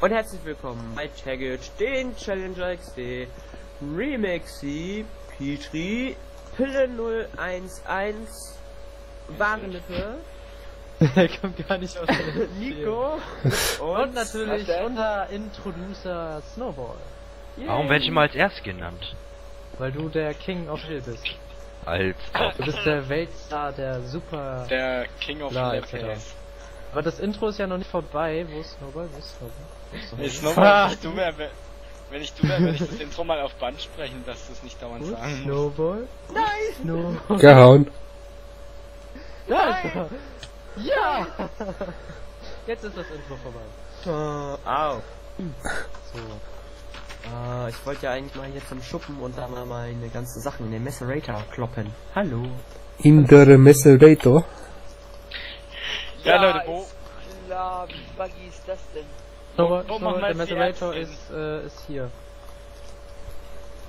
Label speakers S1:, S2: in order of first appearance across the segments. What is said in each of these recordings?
S1: Und herzlich willkommen bei Taggage, den Challenger XD, Remixi, Petri, Pille 011, Warenlippe,
S2: Der kommt gar nicht aus der
S1: Nico
S2: Und natürlich unser Introducer Snowball.
S3: Warum werde ich immer als erst genannt?
S2: Weil du der King of Hill bist.
S3: Als
S2: Du bist der Weltstar, der Super.
S4: Der King of
S2: Bla. Aber das Intro ist ja noch nicht vorbei. Wo ist Snowball? Wo ist Snowball? Wo ist Snowball?
S4: Nee, Snowball, wenn ich du wär- wenn ich du wär, würde ich das Intro mal auf Band sprechen, dass du es nicht dauernd
S2: Wo ist
S4: sagen musst.
S2: Snowball? Nein! Snowball.
S5: Gehauen.
S2: Er. Ja! Jetzt ist das Intro vorbei.
S1: Oh, au.
S2: So.
S1: Ah, ich wollte ja eigentlich mal hier zum Schuppen und da mal meine ganzen Sachen in den Messerator kloppen. Hallo.
S5: In der Messerator.
S4: Ja, Leute, wo,
S6: Klar, wie buggy ist das denn?
S4: Wo
S2: Snowball
S4: machen
S2: der Messerator ist, äh, ist hier.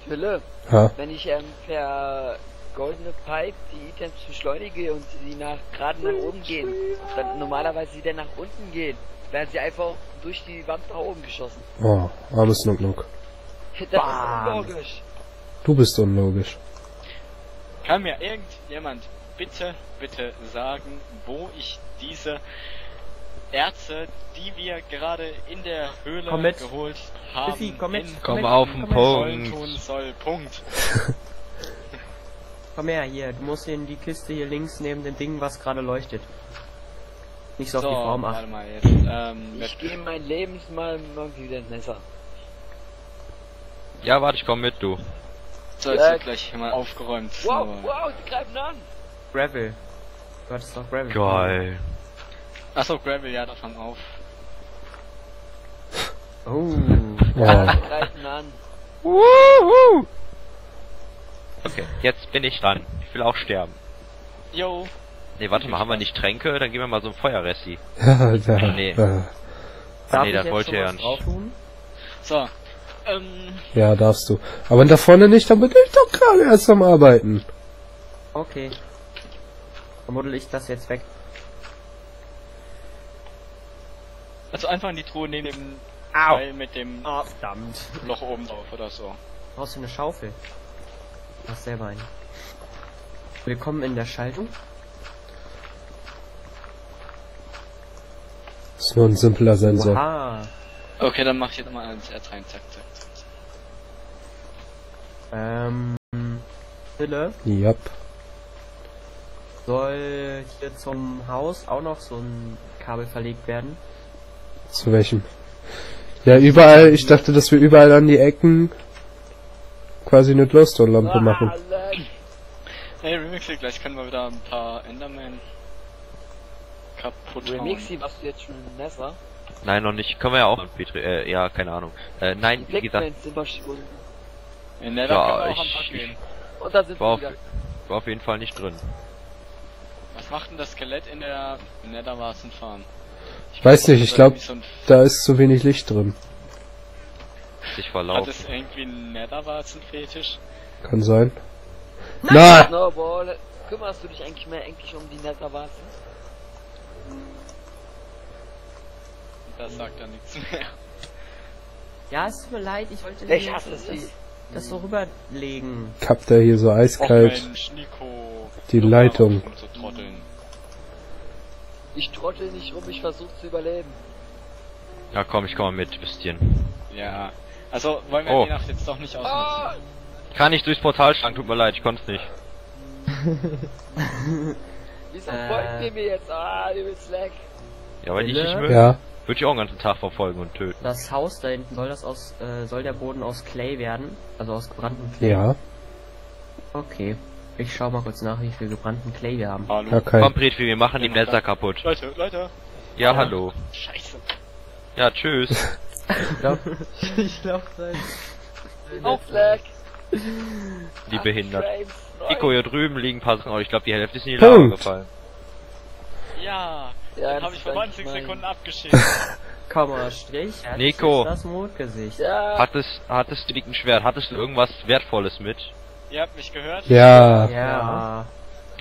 S6: Philipp,
S5: Ha.
S6: wenn ich ähm, per goldene Pipe die Items beschleunige und sie nach gerade nach oben gehen, dann normalerweise sie dann nach unten gehen, werden sie einfach durch die Wand nach oben geschossen.
S5: Oh, armes Nuck Nuck.
S6: Das
S1: Bam.
S6: ist unlogisch.
S5: Du bist unlogisch.
S4: kann mir irgendjemand bitte, bitte sagen, wo ich diese Erze, die wir gerade in der Höhle
S1: Komm mit.
S4: geholt haben,
S1: Tiffy, komm mit.
S3: Komm
S1: mit,
S3: auf den Punkt.
S4: tun soll. Punkt.
S1: Komm her, hier. Du musst in die Kiste hier links neben dem Ding, was gerade leuchtet. Nicht so, auf die Form achten.
S4: mal jetzt. Ähm,
S6: Ich gehe mein Lebensmal irgendwie wieder ins Messer.
S3: Ja, warte, ich komm mit, du.
S4: so, jetzt wird gleich mal aufgeräumt.
S6: Wow,
S4: Snowball.
S6: wow, die greifen an!
S1: Gravel. Du hattest doch Gravel.
S3: Geil.
S4: Achso, Gravel, ja, da fang auf.
S1: Oh.
S6: Die greifen an.
S3: Wuhu! Okay, jetzt bin ich dran. Ich will auch sterben.
S4: Yo,
S3: Nee, warte mal, haben wir nicht Tränke? Dann gehen wir mal so ein Feuerressi.
S5: Ja, da.
S3: Nee.
S5: Äh,
S1: Darf
S3: nee,
S1: ich
S3: das
S1: jetzt
S3: wollte er
S1: was
S3: nicht.
S4: so. Ähm,
S5: ja, darfst du. Aber da vorne nicht, dann bin ich doch gerade erst am Arbeiten.
S1: Okay. Dann model ich das jetzt weg.
S4: also einfach in die Truhe neben dem
S1: Au.
S4: Teil mit dem
S1: Oh, verdammt.
S4: Loch oben drauf oder so.
S1: Brauchst du eine Schaufel? Du hast selber eine. Willkommen in der Schaltung.
S5: Ist nur ein simpler Sensor.
S1: Aha.
S4: Okay, dann mach ich jetzt mal ans Erz rein. Zack, zack, zack. zack.
S1: Ähm. Philipp,
S5: Yep.
S1: soll hier zum Haus auch noch so ein Kabel verlegt werden?
S5: Zu welchem? Ja, überall, ich dachte, dass wir überall an die Ecken quasi eine Glowstone-Lampe machen.
S6: Ah,
S4: Hey, Remixi, gleich können wir wieder ein paar Enderman kaputt hauen.
S6: Remixi, machst du jetzt schon ein Messer?
S3: Nein, noch nicht. Können wir ja auch mit Petri, äh, ja, keine Ahnung. Äh, nein,
S6: Die
S3: wie gesagt,
S6: Blackmans sind verschwunden.
S4: In Nether
S3: Ja,
S4: auch
S3: ich-
S4: gehen.
S6: Und da sind
S3: war
S6: wir
S3: auf, war auf jeden Fall nicht drin.
S4: Was macht denn das Skelett in der Netherwarzenfarm?
S5: Ich weiß nicht, ich glaube,
S4: So ein,
S5: da ist zu wenig Licht drin.
S3: Sich
S4: hat
S3: verlaufen.
S4: es irgendwie einen Netherwarzenfetisch?
S5: Kann sein. Nein!
S6: Snowball, kümmerst du dich eigentlich mehr eigentlich um die Netherwarzen?
S4: Das sagt er nichts mehr.
S1: Ja, es tut mir leid, ich wollte
S6: Ich hasse
S1: das,
S6: sie.
S1: das so rüberlegen.
S5: Kappt er hier so eiskalt.
S4: Mensch, Nico.
S5: Die Leitung.
S6: Ich trottel nicht rum, ich versuche zu überleben.
S3: Ja, komm, ich komme mit, bisschen.
S4: Ja. Also, wollen wir
S3: Oh.
S4: die Nacht jetzt doch nicht ausnutzen?
S6: Ah!
S3: Kann ich durchs Portal schlagen, tut mir leid, ich konnte es nicht.
S6: Wieso
S1: Äh.
S6: folgt ihr mir jetzt? Ah, du bist slack.
S3: Ja, weil ich nicht möge.
S5: Ja.
S3: Würde ich auch den ganzen Tag verfolgen und töten.
S1: Das Haus da hinten soll das aus, äh, soll der Boden aus Clay werden? Also aus gebrannten Clay?
S5: Ja.
S1: Okay. Ich schau mal kurz nach, wie viel gebrannten Clay wir haben.
S4: Hallo?
S5: Okay.
S3: Komm, Petri, wir machen ihm Nether kaputt.
S4: Leute, Leute.
S3: Ja, hallo.
S4: Scheiße.
S3: Ja, tschüss.
S2: Ich glaub, ich glaub, sein.
S6: Auch slack.
S3: Die behindert. Nico, hier drüben liegen ein paar Sachen, aber ich glaube, die Hälfte ist in die. Lava gefallen.
S4: Ja.
S6: Ja,
S4: habe ich vor
S6: eigentlich
S4: 90
S6: mein-
S4: Sekunden abgeschickt.
S1: Komma, Strich.
S3: Nico.
S1: Das Mondgesicht.
S6: Ja,
S3: Hattest, hattest du liegt ein Schwert? Hattest du irgendwas Wertvolles mit?
S4: Ihr habt mich gehört?
S5: Ja.
S1: Ja.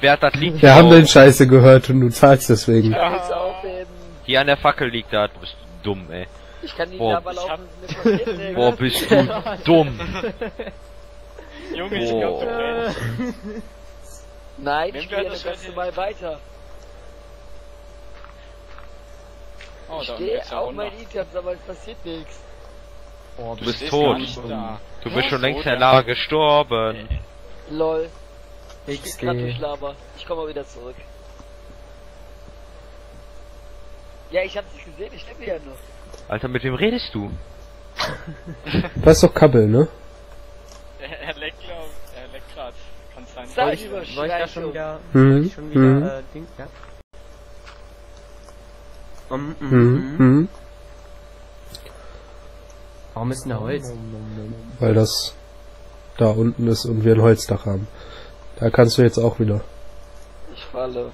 S3: wer hat das liegt
S5: Wir haben den Scheiße gehört und du zahlst deswegen.
S6: Aufheben.
S3: Hier an der Fackel liegt da. Du bist dumm, ey.
S6: Ich kann nicht
S3: Boah,
S6: aber laufen, nichts.
S3: Boah, bist du dumm.
S4: Junge, ich glaub, du.
S6: Nein,
S4: Wenn
S6: ich
S4: wir
S6: gehe
S4: das
S6: ganz
S4: heute-
S6: normal weiter.
S4: Oh,
S6: Ich
S4: da
S6: stehe auf meinen Items, aber es passiert nichts.
S1: Oh,
S3: Du bist
S4: stehst
S3: tot. Du bist schon
S4: So,
S3: längst in der. Lage gestorben.
S6: Lol. Ich bin grad
S1: XD.
S6: durch Laber. Ich komme mal wieder zurück. Ja, ich hab's nicht gesehen, ich lebe ja noch.
S3: Alter, mit wem redest du?
S5: Das ist doch Kabbel, ne?
S4: Er, er leckt, glaub, er leckt grad. Kann sein.
S6: Sag
S1: Soll ich, soll ich da schon wieder,
S5: Mhm,
S1: soll ich schon wieder,
S5: mhm.
S1: äh, Ding, ja? Um, mm,
S5: Mhm.
S1: mm.
S5: Mhm.
S1: Warum ist denn da Holz?
S5: Weil das da unten ist und wir ein Holzdach haben. Da kannst du jetzt auch wieder.
S6: Ich falle.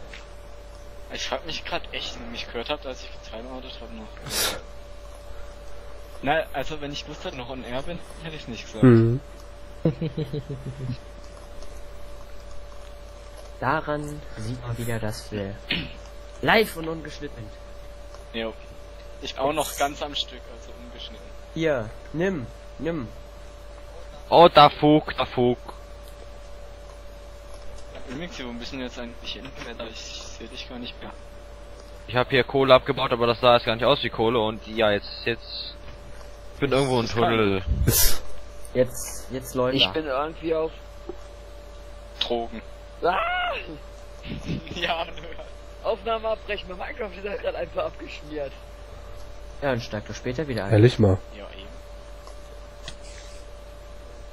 S4: Ich frag mich grad echt, wenn ihr mich gehört habt, als ich getimeoutet hab noch. Na, also wenn ich wusste, ich noch on air bin, hätte ich nicht gesagt.
S5: Mhm.
S1: Daran sieht man wieder, dass wir live und ungeschnitten.
S4: Jo. Ich auch noch ganz am Stück, also ungeschnitten.
S1: Hier, nimm, nimm.
S3: Oh, da Fug, da Fug.
S4: Ja, Remix, wo du denn jetzt eigentlich hin? Ich sehe dich gar nicht mehr.
S3: Ich habe hier Kohle abgebaut, aber das sah jetzt gar nicht aus wie Kohle und ja, jetzt, jetzt... Ich bin irgendwo im Tunnel.
S1: Jetzt, jetzt läuft
S6: Ich bin irgendwie auf.
S4: Drogen.
S6: Ah!
S4: ja, nö.
S6: Aufnahme abbrechen. Mein Minecraft ist halt gerade einfach abgeschmiert.
S1: Ja, dann steigt er später wieder ein.
S5: Ehrlich mal.
S4: Ja, eben.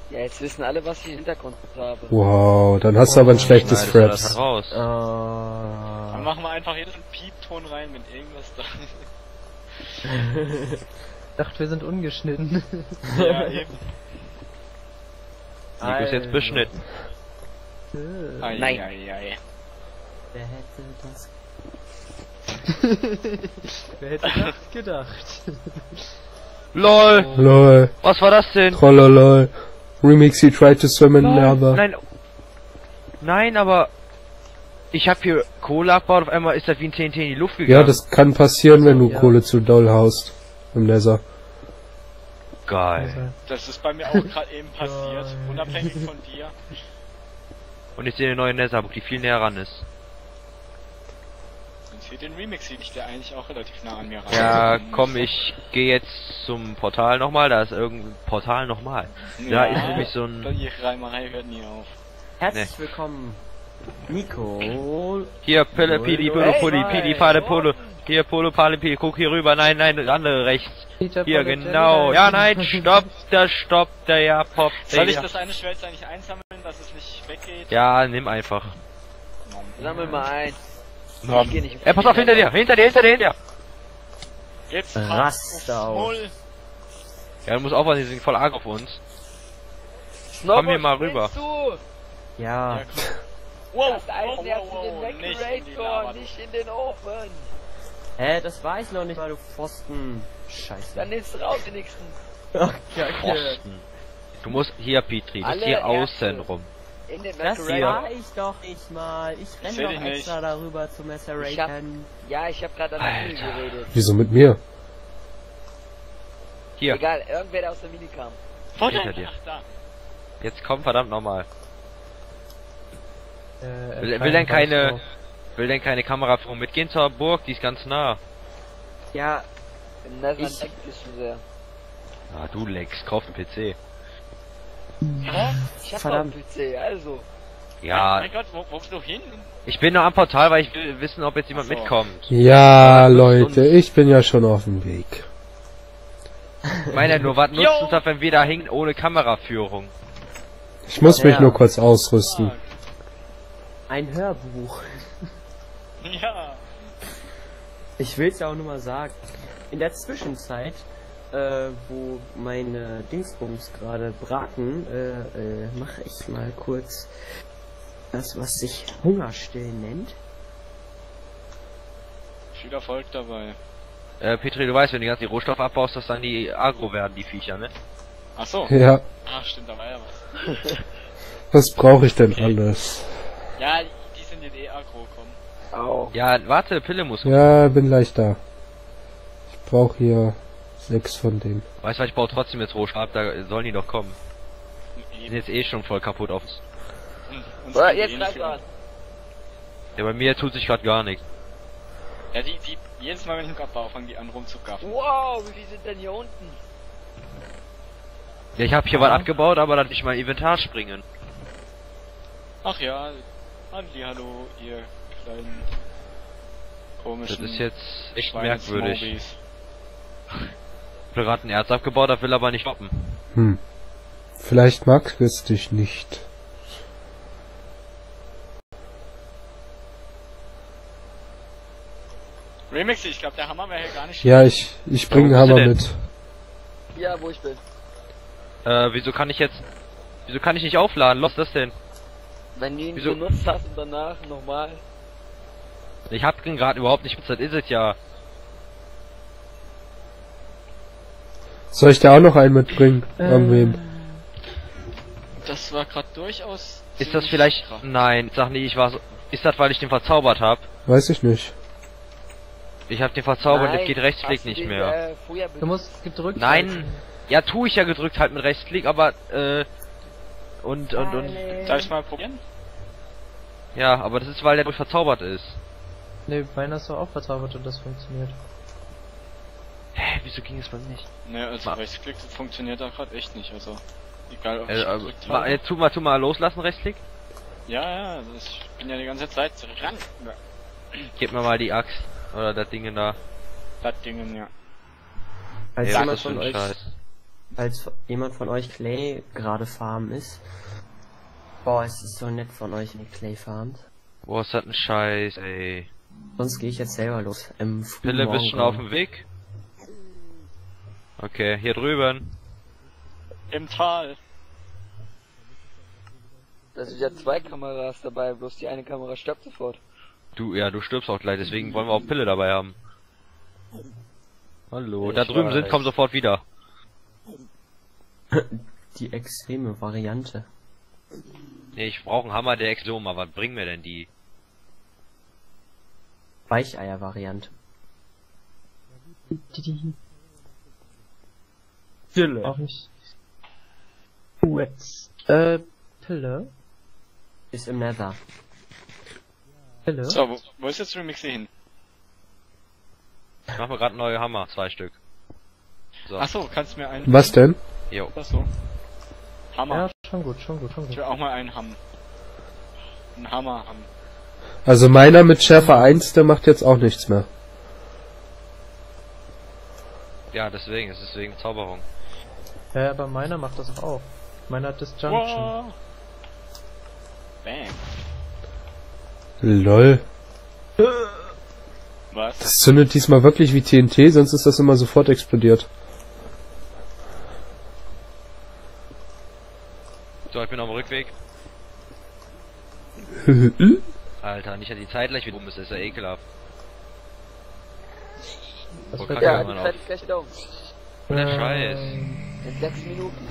S6: Ja, jetzt wissen alle, was ich im Hintergrund habe.
S5: Wow, dann hast du aber ein schlechtes
S3: du das
S5: Fraps.
S3: raus.
S4: Dann
S1: Äh,
S4: machen wir einfach jedes Piepton rein, wenn irgendwas da
S2: Ich dachte, wir sind ungeschnitten.
S4: Ja, eben.
S3: Nico ist jetzt
S1: Also.
S3: beschnitten.
S4: Ei,
S6: Nein.
S4: Ei, ei.
S1: wer hätte das?
S2: Wer hätte das gedacht?
S3: LOL!
S5: Lol,
S3: Was war das denn?
S5: trollolol. Remix, he tried to swim in
S3: Nein,
S5: lava.
S3: nein. Nein, aber... Ich habe hier Kohle abgebaut, auf einmal ist das wie ein TNT in die Luft gegangen.
S5: Ja, das kann passieren, wenn du
S2: Ja.
S5: Kohle zu doll haust. Im Nether.
S3: Geil.
S4: Das ist bei mir auch gerade eben passiert, unabhängig von dir.
S3: Und ich sehe eine neue Netherbook, die viel näher ran ist.
S4: Hier den Remix sehe ich der eigentlich auch relativ nah an mir ran.
S3: Ja, komm, ich gehe jetzt zum Portal nochmal, da ist irgendein Portal nochmal. Da ist nämlich so ein...
S4: Die Reimerei hört nie auf.
S1: Herzlich willkommen, Nico.
S3: Hier, Pille, Pili, Polo,
S6: nein.
S3: Pili, Pade, Polo. Hier, Polo, Pale, Pili, guck hier rüber. Nein, nein, andere rechts.
S2: Peter
S3: Hier, genau.
S2: Jelly.
S3: Ja, nein, stopp, da stoppt der, ja, poppt der.
S4: Soll ich
S3: ja.
S4: das eine Schwert eigentlich einsammeln, dass es nicht weggeht?
S3: Ja, nimm einfach.
S6: Sammel mal ein.
S3: Ja.
S6: Ich geh nicht.
S3: Ey, pass auf, hinter dir, hinter dir, hinter dir, hinter dir.
S4: Jetzt
S1: Raste
S4: aufs
S1: auf.
S3: Ja, du musst aufpassen, die sind voll arg auf uns.
S6: Snowboard,
S3: Komm hier mal rüber.
S6: Du?
S1: Ja,
S4: Ja. Wow,
S6: Das Eisen
S4: wow,
S6: erst
S4: wow,
S6: in den
S4: nicht in die Lava.
S6: nicht in den Ofen.
S1: hä, das war ich noch nicht mal, du Pfosten. Scheiße.
S6: Dann nimmst du raus wenigstens.
S1: Ach, kacke.
S3: Pfosten. Du musst hier, Petri, das
S6: Alle
S3: hier außen
S6: Ärzte.
S3: rum.
S6: In den
S1: Das war ich doch nicht mal. Ich renn
S4: seh
S1: doch
S4: dich nicht.
S1: extra darüber zu Maceraten.
S6: Ja, ich hab gerade an der Mini
S3: Alter.
S6: geredet.
S5: Wieso mit mir?
S3: Hier,
S6: Egal, irgendwer, der aus der Mini kam.
S3: Hinter
S4: denn?
S3: dir.
S4: Ach, da.
S3: jetzt komm verdammt nochmal.
S2: Äh,
S3: Will, will denn keine, will denn keine Kameraführung mitgehen zur Burg? Die ist ganz nah.
S1: Ja,
S6: Im Nether
S1: Ich-
S6: leckt es zu sehr.
S3: Ah, du leckst, kauf einen PC.
S6: Ich hab
S1: Verdammt.
S6: PC, also.
S3: Ja,
S4: Mein Gott, wo, wo bist du hin?
S3: ich bin nur am Portal, weil ich will wissen, ob jetzt jemand
S4: so.
S3: mitkommt.
S5: Ja, Leute, ich bin ja schon auf dem Weg.
S3: Ich meine nur, was nutzt uns das, wenn wir da hängen ohne Kameraführung?
S5: Ich muss mich
S1: Ja.
S5: nur kurz ausrüsten.
S1: ein Hörbuch.
S4: Ja.
S1: Ich will's ja auch nur mal sagen. In der Zwischenzeit, äh, wo meine Dingsbums gerade braten, äh, äh, mache ich mal kurz das, was sich Hungerstillen nennt.
S4: Viel Erfolg dabei.
S3: Äh, Petri, du weißt, wenn du die ganzen Rohstoffe abbaust, dass dann die agro werden, die Viecher, ne?
S4: Ach so.
S5: Ja,
S4: Ah, stimmt, da war ja was.
S5: was brauche ich denn alles?
S4: Ja, die, die sind jetzt
S6: Au.
S3: Ja, warte, Pille muss.
S5: Ja, bin gleich da. Ich brauche hier sechs von denen.
S3: Weißt du, was, ich baue trotzdem jetzt Rohstab, da sollen die doch kommen. Die sind jetzt eh schon voll kaputt auf.
S4: Uns
S6: So,
S4: geht
S6: jetzt
S4: eh
S6: an.
S3: Ja, bei mir tut sich gerade gar nichts.
S4: Ja, die, die, jedes Mal, wenn ich einen abbaue, fangen die an rumzugaffen.
S6: Wow, wie viele sind denn hier unten?
S3: Ja, ich habe hier was abgebaut, aber dann nicht mein Inventar springen.
S4: Ach ja, Halli, hallo, ihr kleinen
S3: Das
S4: komischen
S3: ist jetzt echt merkwürdig.
S4: Mobis.
S3: Ich hab gerade ein Erz abgebaut, das will aber nicht stoppen.
S5: Hm. Vielleicht mag es dich nicht.
S4: Remix, ich glaube, der Hammer wäre hier gar nicht
S5: Ja, ich, ich bringe
S3: Wo
S5: Hammer
S3: du
S5: mit.
S6: Ja, wo ich bin.
S3: Äh, wieso kann ich jetzt... Wieso kann ich nicht aufladen? Was ist das denn?
S6: Wenn du ihn
S3: Wieso?
S6: benutzt hast und danach nochmal.
S3: Ich hab den gerade überhaupt nicht benutzt, das ist es ja.
S5: Soll ich dir auch noch einen mitbringen? Irgendwem?
S4: Das war gerade durchaus.
S3: Ist das vielleicht...
S4: krass.
S3: Nein, sag nie, ich war so... Ist das, weil ich den verzaubert hab?
S5: Weiß ich nicht.
S3: Ich hab den verzaubert,
S6: Nein,
S3: jetzt geht Rechtsklick nicht
S6: den,
S3: mehr.
S6: Äh,
S2: Du musst gedrückt
S3: Nein!
S2: halten.
S3: Ja, tu ich ja gedrückt halt mit Rechtsklick, aber, äh... Und, und, und...
S4: Soll ich mal probieren?
S3: Ja, aber das ist, weil der durch verzaubert ist.
S2: Ne, meiner ist doch auch verzaubert und das funktioniert.
S3: Hä, wieso ging es bei mir nicht?
S4: Ne, also
S3: Ma-
S4: Rechtsklick funktioniert da gerade echt nicht, also. Egal ob
S3: Äh,
S4: ich
S3: äh,
S4: gedrückt
S3: ma,
S4: habe.
S3: jetzt tu mal, tu mal loslassen, Rechtsklick.
S4: Ja, ja, das, ich bin ja die ganze Zeit ran.
S3: Gib mir mal die Axt. Oder das Ding da.
S4: Das Dingen, ja.
S1: Falls
S3: Ja,
S1: jemand von euch,
S3: Scheiß.
S1: falls jemand von euch Clay gerade farmen ist. Boah, es ist so nett von euch, wenn ihr Clay farmt.
S3: Boah, ist das ein Scheiß, ey.
S1: Sonst gehe ich jetzt selber los. Im frühen
S3: Pille, bist schon auf dem Weg? Okay, hier drüben.
S4: Im Tal.
S6: Da sind ja zwei Kameras dabei, bloß die eine Kamera stirbt sofort.
S3: Du, ja, du stirbst auch gleich, deswegen wollen wir auch Pille dabei haben. Hallo,
S1: Ich
S3: da drüben sind, komm sofort wieder.
S1: Die extreme Variante.
S3: Nee, ich brauche einen Hammer der Exoma, was bringen mir denn die?
S1: Weicheier-Variante.
S2: Auch nicht. Jetzt. Äh, Pille?
S1: Ist im Nether.
S2: Pille?
S4: So, wo, wo ist jetzt Remix hier hin?
S3: Ich mach mir gerade neue Hammer, zwei Stück. So,
S4: Achso, kannst du mir einen.
S5: Was denn?
S3: jo.
S4: Achso. Hammer.
S2: Ja, schon gut, schon gut, schon
S4: Ich
S2: gut.
S4: will auch mal einen haben. Einen Hammer haben.
S5: Also meiner mit Schärfe 1, der macht jetzt auch nichts mehr.
S3: Ja, deswegen, es ist wegen Zauberung.
S2: Ja, aber meiner macht das auch. Meiner hat Disjunction.
S4: Wow. Bang.
S5: Lol.
S4: Was?
S5: Das zündet diesmal wirklich wie TNT, sonst ist das immer sofort explodiert.
S3: So, ich bin auf dem Rückweg. Alter, nicht an die Zeit gleich wieder um ist, das ist ja ekelhaft.
S2: Das
S3: kann
S6: Ja, die
S3: auch?
S6: Zeit ist gleich down.
S3: Und der Scheiß.
S6: In sechs Minuten.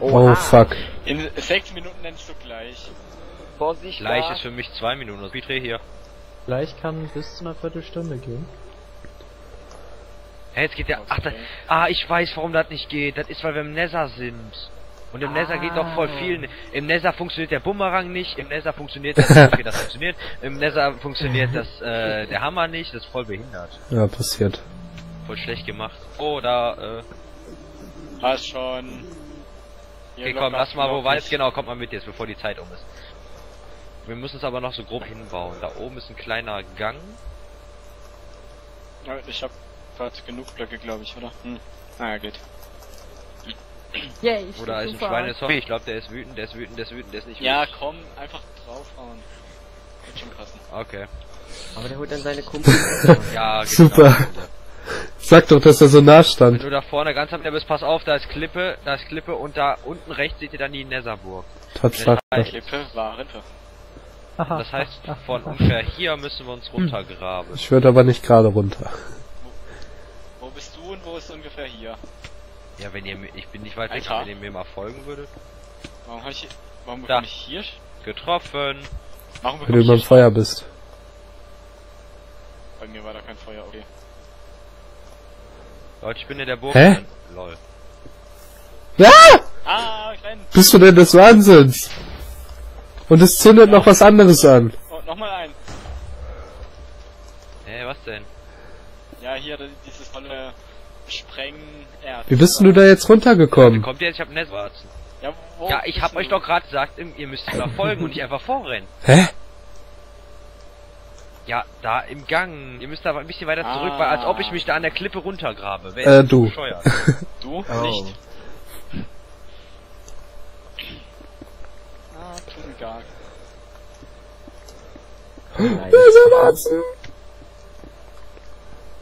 S5: Oh fuck.
S4: In sechs Minuten nennst du gleich.
S6: Vorsicht,
S3: Gleich
S6: da.
S3: ist für mich zwei Minuten. Das Bitre hier.
S2: Gleich kann bis zu einer Viertelstunde gehen.
S3: Hä, jetzt geht der. Ach, da, ah, ich weiß, warum das nicht geht. Das ist, weil wir im Nether sind. Und im Nether geht doch voll viel. Im Nether funktioniert der Bumerang nicht. Im Nether funktioniert das. Okay, das funktioniert. Im Nether funktioniert das äh, der Hammer nicht. Das ist voll behindert.
S5: Ja, passiert.
S3: Voll schlecht gemacht. Oh, da. Äh,
S4: Hast schon. Hier
S3: okay, komm, lass mal wo weit. Genau, kommt mal mit jetzt, bevor die Zeit um ist. Wir müssen es aber noch so grob hinbauen. Da oben ist ein kleiner Gang.
S4: Ja, Ich hab grad genug Blöcke, glaube ich, oder? Hm. Naja, geht.
S1: Yay,
S3: Oder ist ein Schweinezombie. Ich glaube, der ist wütend, der ist wütend, der ist wütend, der ist nicht
S4: Ja,
S3: wütend.
S4: komm, einfach draufhauen. Wird schon passen.
S3: Okay.
S1: Aber der holt dann seine Kumpel.
S3: Ja, genau.
S5: Super. Sag doch, dass er so nah
S3: Wenn
S5: stand.
S3: du da vorne ganz am Ende bist, pass auf, da ist Klippe, da ist Klippe und da unten rechts seht ihr dann die Netherburg.
S5: Tatsache.
S4: Klippe, wahre Klippe.
S3: Das heißt, von ungefähr hier müssen wir uns runtergraben.
S5: Ich würde aber nicht gerade runter.
S4: Wo bist du und wo ist ungefähr hier?
S3: Ja, wenn ihr mir, ich bin nicht weit weg, wenn ihr mir mal folgen würdet.
S4: Warum hab ich, warum
S3: Da.
S4: bin ich hier?
S3: Getroffen.
S4: Warum
S5: Wenn du beim
S4: hier?
S5: Feuer bist.
S4: nee, war da kein Feuer, okay.
S3: Leute, ich bin in der Burg.
S5: Hä?
S3: Lol.
S5: Ja!
S4: Ah, renn!
S5: Bist du denn des Wahnsinns? Und es zündet noch was anderes an.
S4: Oh, nochmal ein.
S3: Hä, was denn?
S4: Ja, hier, dieses tolle Sprengerz.
S5: Wie bist denn du da jetzt runtergekommen?
S3: Kommt jetzt, ich hab Netzwarzen.
S4: Ja, wo
S3: Ja, ich hab
S4: du?
S3: euch doch gerade gesagt, ihr müsst mir folgen und nicht einfach vorrennen.
S5: Hä?
S3: Ja, da im Gang. Ihr müsst aber ein bisschen weiter zurück,
S4: Ah.
S3: weil als ob ich mich da an der Klippe runtergrabe. Wer
S5: Äh, du.
S3: bescheuert?
S4: Du?
S1: Oh.
S4: Nicht? Ah, Tunnelgarten.
S1: Nein.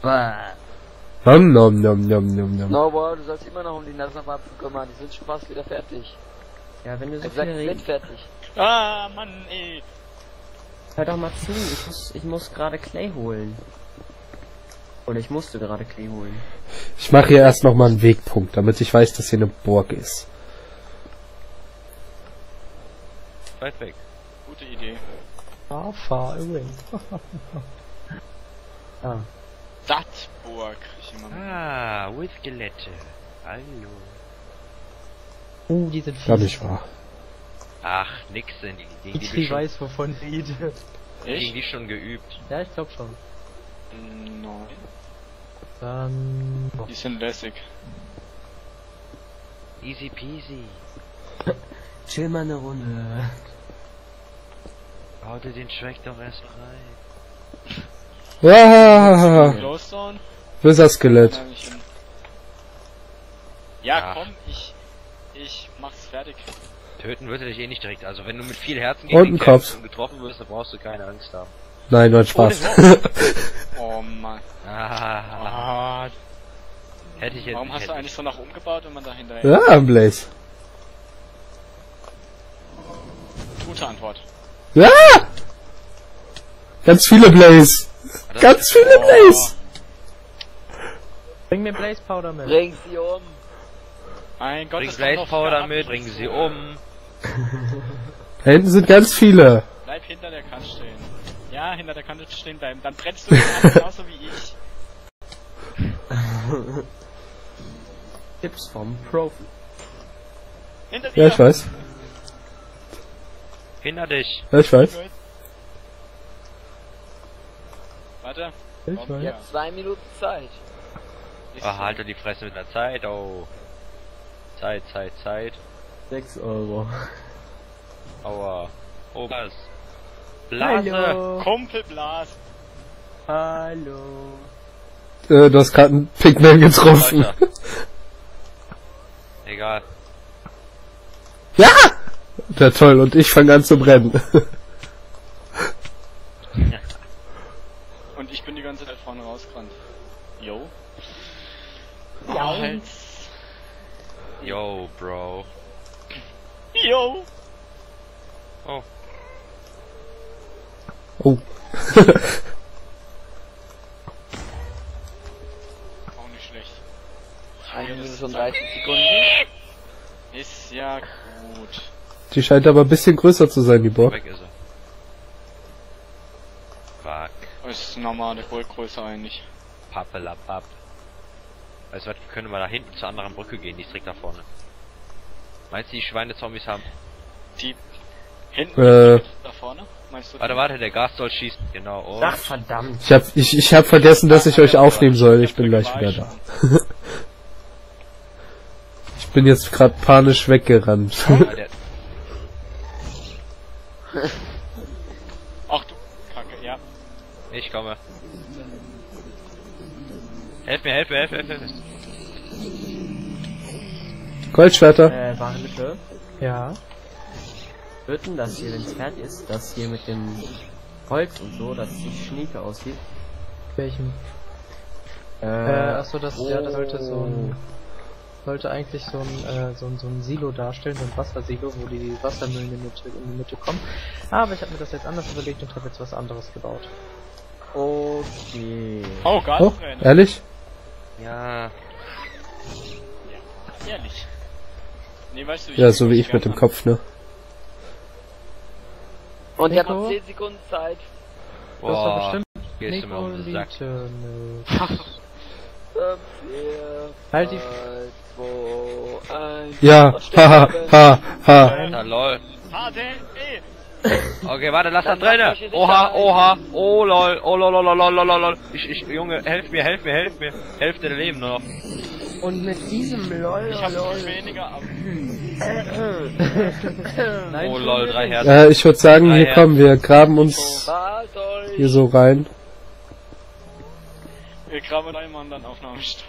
S1: Bah.
S5: Nom nom nom nom nom nom.
S6: No, wow, du sollst immer noch um die Nasserwapfen kümmern. Die sind schon fast wieder fertig.
S1: Ja, wenn du so viel
S6: die sind fertig.
S4: Ah, Mann, ey.
S1: Hör doch mal zu. Ich muss, ich muss gerade Clay holen. Oder ich musste gerade Clay holen.
S5: Ich mache hier erst noch mal einen Wegpunkt, damit ich weiß, dass hier eine Burg ist.
S3: Weit weg.
S4: Gute Idee.
S2: Far, far away.
S1: Ah.
S4: Immer
S3: Ah, with Skelette. Hallo.
S2: Uh, die sind
S5: Gar
S2: fies.
S5: nicht wahr.
S3: Ach, nix denn. Gegen die,
S2: Ich
S3: bin schon,
S2: weiß, wovon sie redet.
S3: gegen
S4: Ich?
S3: die schon geübt.
S2: Ja, ich glaub schon.
S4: Nein.
S2: Dann...
S4: Die sind lässig.
S3: Easy peasy.
S1: Chill mal eine Runde.
S3: Hau dir den Schreck doch erst rein.
S4: Nein, nicht hin. Ja, komm, ich. Ich mach's fertig.
S3: Töten würde dich eh nicht direkt. Also wenn du mit viel Herzen
S5: Und
S3: ihn
S5: ein
S3: kämpfst
S5: Kopf.
S3: und getroffen wirst, dann brauchst du keine Angst haben.
S5: Nein, ein Spaß.
S4: Oh Mann.
S3: Ah,
S4: Ah,
S3: hätte ich jetzt
S4: warum
S3: nicht,
S4: hast du eigentlich so nach oben gebaut, wenn man da hinterher.
S5: ja, Blaze.
S4: Gute Antwort.
S5: Ja! Ganz viele Blaze.
S3: ich.
S5: Ganz viele Blaze.
S2: Bring mir Blaze Powder mit.
S6: Bring sie um.
S4: Mein Gott,
S3: Bring Blaze Powder mit,
S4: so.
S3: sie um.
S5: Da hinten sind ganz viele.
S4: Bleib hinter der Kante stehen. Ja, hinter der Kante stehen bleiben. Dann brennst du genauso wie ich.
S1: Tipps vom Profi.
S4: Hinter dir.
S5: Ja, ich weiß.
S3: Hinter dich.
S5: Ja, ich weiß.
S4: Warte.
S2: Ich
S4: Komm,
S2: weiß.
S6: Ich hab zwei Minuten Zeit.
S4: Ist
S3: Oh, halte die Fresse mit der Zeit, oh. Zeit, Zeit, Zeit.
S1: 6 Euro.
S3: Aua. Oh, was? Blase.
S4: Kumpel Blas.
S1: Hallo.
S5: Äh, du hast gerade einen Pigman getroffen.
S3: Weiter. Egal.
S5: Ja! Ja, toll. Und ich fange an zu brennen.
S4: Und ich bin die ganze Zeit vorne rausgerannt. Yo.
S1: Ja.
S4: Hals.
S3: Yo, Bro.
S4: Yo.
S3: Oh.
S5: Oh.
S4: Auch nicht schlecht.
S6: Eine Minute und
S4: ist
S6: 30 Sekunden.
S4: Ist ja gut.
S5: Die scheint aber ein bisschen größer zu sein, die Burg.
S3: Weg ist er. Fuck.
S4: Ist normale Goldgröße eigentlich.
S3: Pappelapapp. Weißt du was, wir können mal da hinten zur anderen Brücke gehen, die ist direkt da vorne. Meinst du, die Schweinezombies haben...
S4: Die hinten
S5: Äh.
S4: da vorne? Meinst du?
S3: Warte, warte, der Gas soll schießen. Genau, oh.
S1: Ach, verdammt.
S5: Ich hab, ich, ich hab vergessen, dass ich euch aufnehmen soll. Ich bin gleich wieder da. Ich bin jetzt gerade panisch weggerannt.
S4: Ach du Kacke, ja.
S3: ich komme. Helf mir, helf mir, helf mir, helf mir.
S5: Goldschwerter.
S1: Äh, wahre Lippe.
S2: Ja.
S1: Wird denn das hier, wenn es fertig ist, das hier mit dem Holz und so, dass die schnieke aussieht?
S2: Welchen?
S1: Äh,
S2: Äh, achso, das, ja, das sollte so
S1: oh.
S2: ein, sollte eigentlich so ein, äh, so ein, so ein Silo darstellen, so ein Wassersilo, wo die Wassermühlen in die Mitte, in die Mitte kommen. Aber ich habe mir das jetzt anders überlegt und habe jetzt was anderes gebaut.
S1: Okay.
S4: Oh, Gas
S5: Oh, ehrlich?
S3: Ja,
S4: Ehrlich. Nee, weißt du,
S5: Ja, so wie ich mit dem. Kopf, ne?
S6: Und ich habe
S2: Nico?
S6: noch 10 Sekunden Zeit.
S2: Du hast doch
S3: boah.
S2: bestimmt,
S3: Gehst du mir auf den Sack.
S6: Vier,
S2: Halt die
S6: drei, zwei, eins.
S5: Ja,
S6: Und
S5: haha,
S6: sterben.
S5: ha, ha.
S3: Na lol.
S4: Harte,
S3: Okay, warte, lass das drinne. Oha, oha, oh lol, oh lol, lol, lol, lol, lol, lol. Ich, ich, Junge, helf mir, helf mir, helf mir. Hälfte der Leben nur noch.
S1: Und mit diesem LOL,
S4: Ich hab
S1: lol.
S4: weniger, aber
S3: Oh lol, drei Herzen.
S5: Äh, ich würde sagen, hier kommen wir, graben uns hier so rein.
S4: wir graben einmal und dann Aufnahmestopp.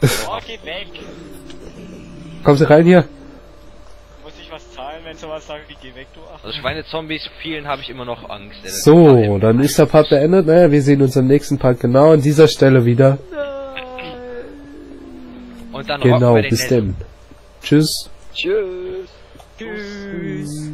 S4: Oh, geh weg!
S5: Kommst du rein hier?
S4: Muss ich was zahlen, wenn sowas sagt, wie geh weg, du Ach.
S3: Also Schweinezombies, vielen habe ich immer noch Angst.
S5: So, dann ist der Part beendet. Naja, wir sehen uns am nächsten Part genau an dieser Stelle wieder.
S3: Und dann
S5: Genau, bis denn. Tschüss.
S6: Tschüss.
S1: Tschüss.